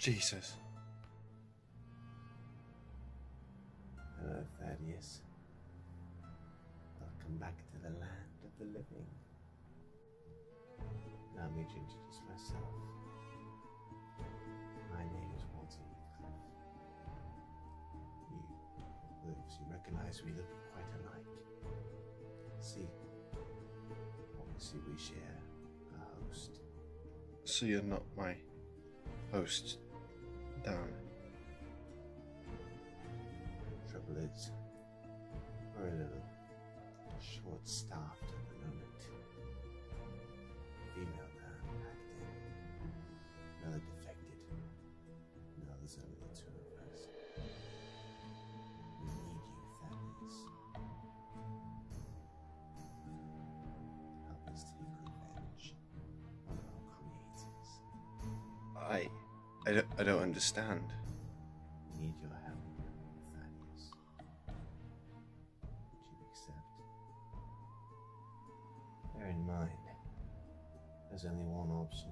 Jesus. Hello, Thaddeus. Welcome back to the land of the living. Allow me to introduce myself. My name is Walter Heathcliff. You will obviously recognize we look quite alike. See, obviously we share a host. So you're not my host, is, we're a little short-staffed at the moment. Female man packed in, another defected. Now there's only the two of us. We need you, Thaddeus. Help us take revenge on our creators. I, I don't, I don't understand. We need your help, in mind, there's only one option.